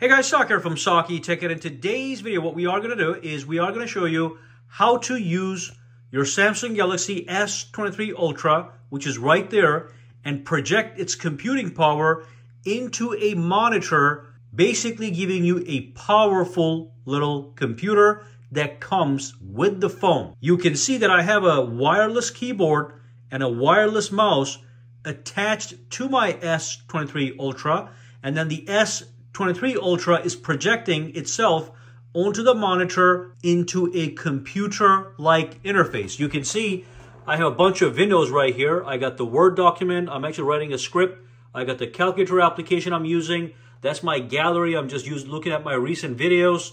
Hey guys, Saki here from SakiTech and in today's video what we are going to do is we are going to show you how to use your Samsung Galaxy S23 Ultra which is right there and project its computing power into a monitor basically giving you a powerful little computer that comes with the phone. You can see that I have a wireless keyboard and a wireless mouse attached to my S23 Ultra and then the S23 Ultra is projecting itself onto the monitor into a computer-like interface. You can see I have a bunch of windows right here. I got the Word document. I'm actually writing a script. I got the calculator application I'm using. That's my gallery. I'm just using, looking at my recent videos.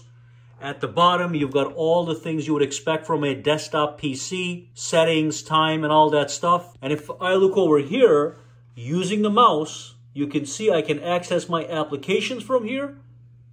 At the bottom, you've got all the things you would expect from a desktop PC, settings, time, and all that stuff. And if I look over here, using the mouse, you can see I can access my applications from here.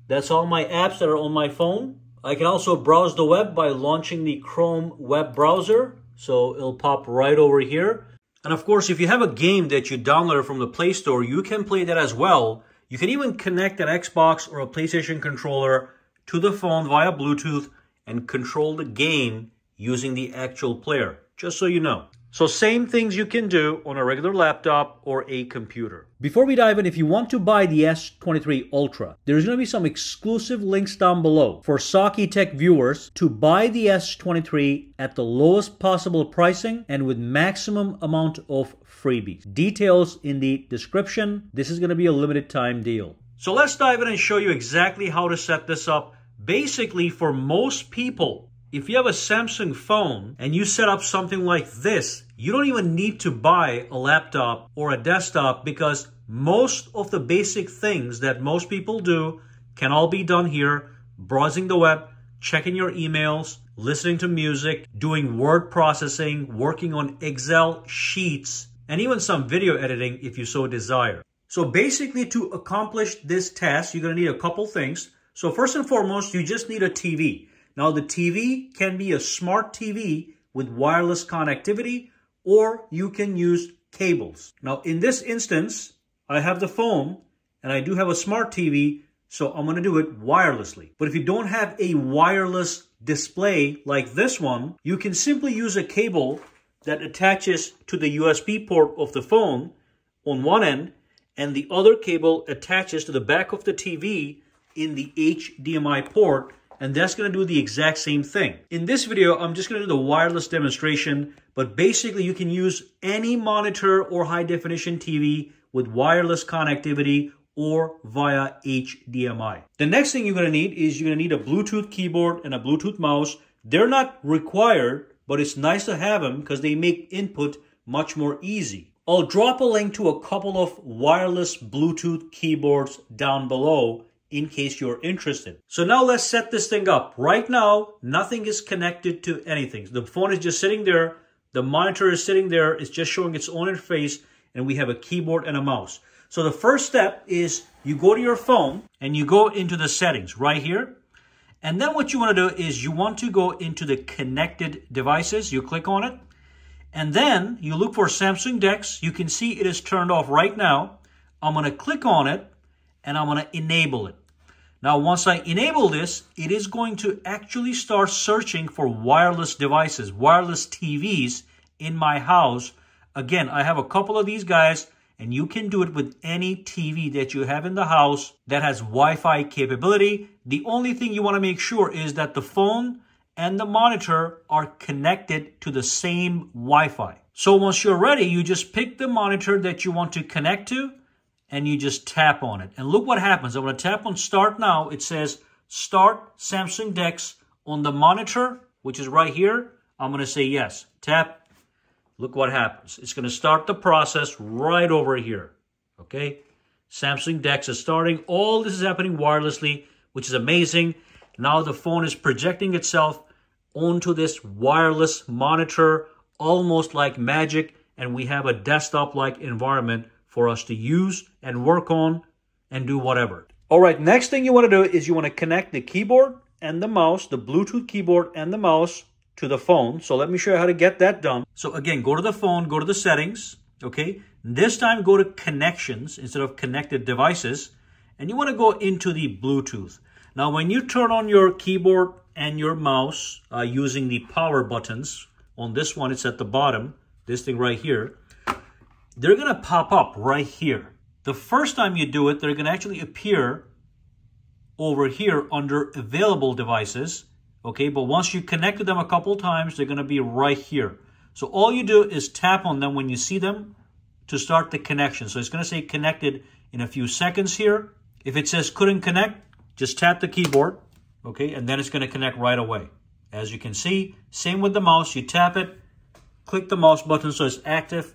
That's all my apps that are on my phone. I can also browse the web by launching the Chrome web browser. So it'll pop right over here. And of course, if you have a game that you downloaded from the Play Store, you can play that as well. You can even connect an Xbox or a PlayStation controller to the phone via Bluetooth and control the game using the actual player, just so you know. So same things you can do on a regular laptop or a computer. Before we dive in, if you want to buy the S23 Ultra, there's going to be some exclusive links down below for SakiTech viewers to buy the S23 at the lowest possible pricing and with maximum amount of freebies. Details in the description. This is going to be a limited time deal. So let's dive in and show you exactly how to set this up. Basically, for most people, if you have a Samsung phone and you set up something like this, you don't even need to buy a laptop or a desktop because most of the basic things that most people do can all be done here. Browsing the web, checking your emails, listening to music, doing word processing, working on Excel sheets, and even some video editing if you so desire. So basically to accomplish this task, you're going to need a couple things. So first and foremost, you just need a TV. Now the TV can be a smart TV with wireless connectivity or you can use cables. Now in this instance, I have the phone and I do have a smart TV, so I'm going to do it wirelessly. But if you don't have a wireless display like this one, you can simply use a cable that attaches to the USB port of the phone on one end and the other cable attaches to the back of the TV in the HDMI port and that's going to do the exact same thing. In this video, I'm just going to do the wireless demonstration, but basically you can use any monitor or high definition TV with wireless connectivity or via HDMI. The next thing you're going to need is you're going to need a Bluetooth keyboard and a Bluetooth mouse. They're not required, but it's nice to have them because they make input much more easy. I'll drop a link to a couple of wireless Bluetooth keyboards down below in case you're interested. So now let's set this thing up. Right now, nothing is connected to anything. The phone is just sitting there. The monitor is sitting there. It's just showing its own interface and we have a keyboard and a mouse. So the first step is you go to your phone and you go into the settings right here. And then what you want to do is you want to go into the connected devices. You click on it. And then you look for Samsung DeX. You can see it is turned off right now. I'm going to click on it and I'm going to enable it. Now, once I enable this, it is going to actually start searching for wireless devices, wireless TVs in my house. Again, I have a couple of these guys, and you can do it with any TV that you have in the house that has Wi-Fi capability. The only thing you want to make sure is that the phone and the monitor are connected to the same Wi-Fi. So once you're ready, you just pick the monitor that you want to connect to, and you just tap on it. And look what happens. I'm going to tap on start now. It says start Samsung DeX on the monitor, which is right here. I'm going to say yes. Tap. Look what happens. It's going to start the process right over here. Okay. Samsung DeX is starting. All this is happening wirelessly, which is amazing. Now the phone is projecting itself onto this wireless monitor, almost like magic. And we have a desktop-like environment for us to use and work on and do whatever. All right, next thing you want to do is you want to connect the keyboard and the mouse, the Bluetooth keyboard and the mouse to the phone. So let me show you how to get that done. So again, go to the phone, go to the settings, okay? This time go to connections instead of connected devices and you want to go into the Bluetooth. Now, when you turn on your keyboard and your mouse uh, using the power buttons, on this one, it's at the bottom, this thing right here, they're going to pop up right here. The first time you do it, they're going to actually appear over here under available devices. Okay, but once you connect to them a couple times, they're going to be right here. So all you do is tap on them when you see them to start the connection. So it's going to say connected in a few seconds here. If it says couldn't connect, just tap the keyboard, okay, and then it's going to connect right away. As you can see, same with the mouse. You tap it, click the mouse button so it's active,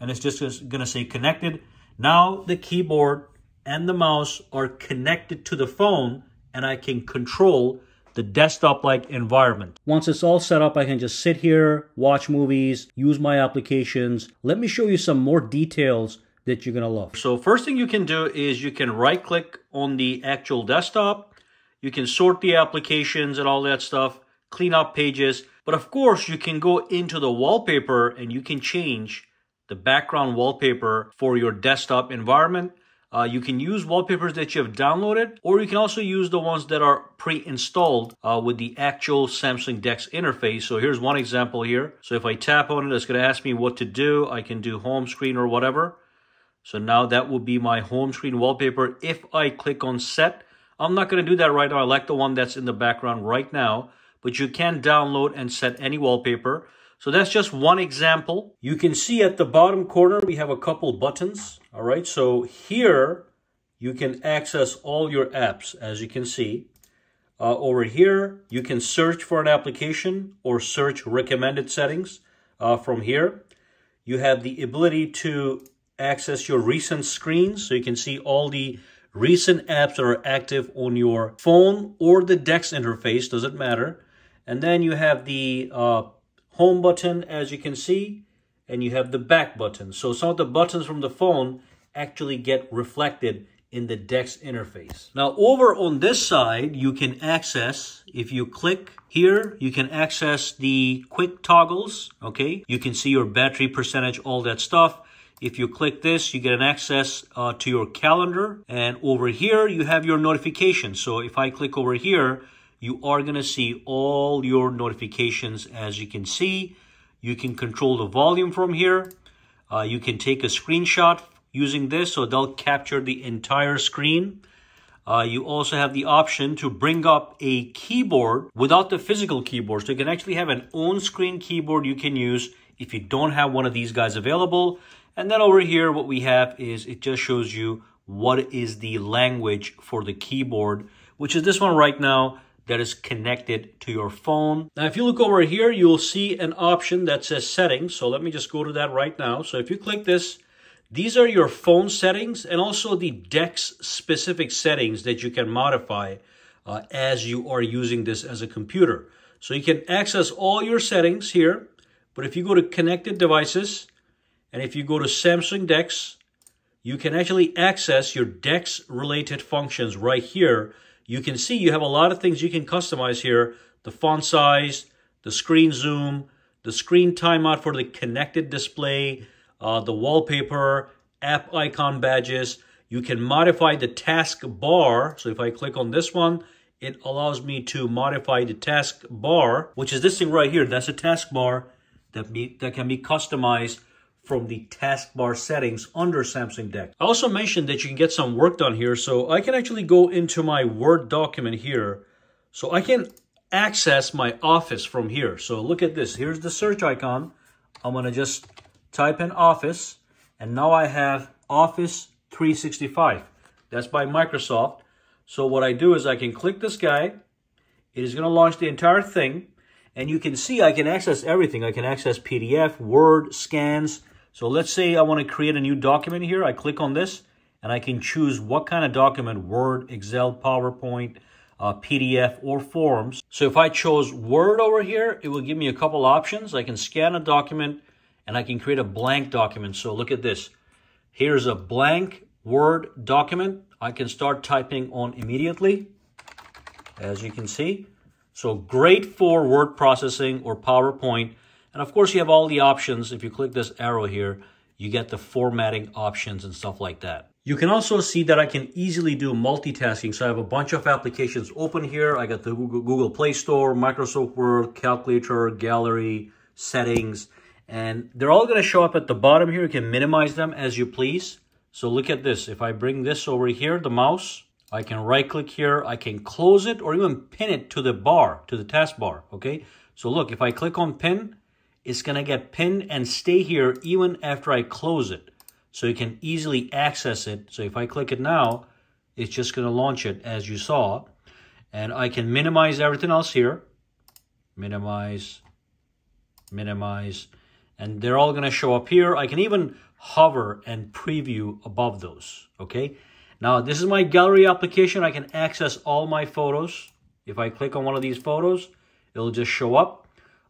and it's just going to say connected. Now the keyboard and the mouse are connected to the phone, and I can control the desktop-like environment. Once it's all set up, I can just sit here, watch movies, use my applications. Let me show you some more details that you're gonna love. So first thing you can do is you can right click on the actual desktop. You can sort the applications and all that stuff, clean up pages. But of course, you can go into the wallpaper and you can change the background wallpaper for your desktop environment. Uh, you can use wallpapers that you have downloaded, or you can also use the ones that are pre-installed uh, with the actual Samsung DeX interface. So here's one example here. So if I tap on it, it's going to ask me what to do. I can do home screen or whatever. So now that will be my home screen wallpaper. If I click on set, I'm not going to do that right now. I like the one that's in the background right now, but you can download and set any wallpaper. So that's just one example. You can see at the bottom corner, we have a couple buttons. All right, so here you can access all your apps, as you can see. Uh, over here, you can search for an application or search recommended settings uh, from here. You have the ability to access your recent screens so you can see all the recent apps that are active on your phone or the DeX interface, doesn't matter. And then you have the uh, home button, as you can see, and you have the back button. So some of the buttons from the phone actually get reflected in the DeX interface. Now over on this side, you can access, if you click here, you can access the quick toggles, okay? You can see your battery percentage, all that stuff. If you click this, you get an access uh, to your calendar. And over here, you have your notifications. So if I click over here, you are going to see all your notifications as you can see. You can control the volume from here. Uh, you can take a screenshot using this, so they'll capture the entire screen. Uh, you also have the option to bring up a keyboard without the physical keyboard. So you can actually have an on-screen keyboard you can use if you don't have one of these guys available. And then over here, what we have is it just shows you what is the language for the keyboard, which is this one right now that is connected to your phone. Now, if you look over here, you'll see an option that says settings. So let me just go to that right now. So if you click this, these are your phone settings and also the DeX specific settings that you can modify uh, as you are using this as a computer. So you can access all your settings here. But if you go to connected devices, and if you go to Samsung DeX, you can actually access your DeX related functions right here. You can see you have a lot of things you can customize here. The font size, the screen zoom, the screen timeout for the connected display, uh, the wallpaper, app icon badges. You can modify the task bar. So if I click on this one, it allows me to modify the task bar, which is this thing right here. That's a task bar that, be, that can be customized from the taskbar settings under Samsung DeX. I also mentioned that you can get some work done here, so I can actually go into my Word document here. So I can access my Office from here. So look at this. Here's the search icon. I'm going to just type in Office, and now I have Office 365. That's by Microsoft. So what I do is I can click this guy. It is going to launch the entire thing. And you can see I can access everything. I can access PDF, Word, scans, so let's say I want to create a new document here. I click on this and I can choose what kind of document, Word, Excel, PowerPoint, uh, PDF, or Forms. So if I chose Word over here, it will give me a couple options. I can scan a document and I can create a blank document. So look at this. Here's a blank Word document. I can start typing on immediately, as you can see. So great for word processing or PowerPoint. And of course, you have all the options. If you click this arrow here, you get the formatting options and stuff like that. You can also see that I can easily do multitasking. So I have a bunch of applications open here. I got the Google Play Store, Microsoft Word, Calculator, Gallery, Settings, and they're all going to show up at the bottom here. You can minimize them as you please. So look at this. If I bring this over here, the mouse, I can right click here. I can close it or even pin it to the bar, to the taskbar, okay? So look, if I click on pin, it's going to get pinned and stay here even after I close it. So you can easily access it. So if I click it now, it's just going to launch it as you saw. And I can minimize everything else here. Minimize, minimize. And they're all going to show up here. I can even hover and preview above those, okay? Now, this is my gallery application. I can access all my photos. If I click on one of these photos, it'll just show up.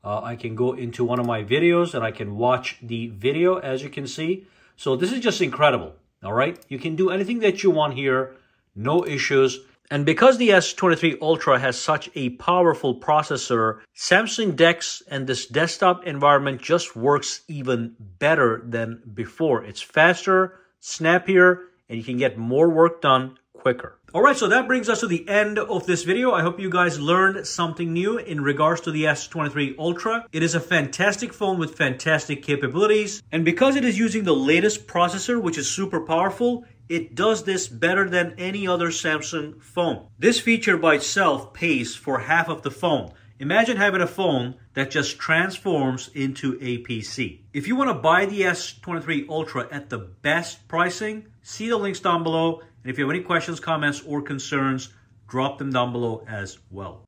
Uh, I can go into one of my videos and I can watch the video as you can see. So this is just incredible. All right. You can do anything that you want here. No issues. And because the S23 Ultra has such a powerful processor, Samsung DeX and this desktop environment just works even better than before. It's faster, snappier, and you can get more work done quicker. All right, so that brings us to the end of this video. I hope you guys learned something new in regards to the S23 Ultra. It is a fantastic phone with fantastic capabilities. And because it is using the latest processor, which is super powerful, it does this better than any other Samsung phone. This feature by itself pays for half of the phone. Imagine having a phone that just transforms into a PC. If you want to buy the S23 Ultra at the best pricing, see the links down below. And if you have any questions, comments, or concerns, drop them down below as well.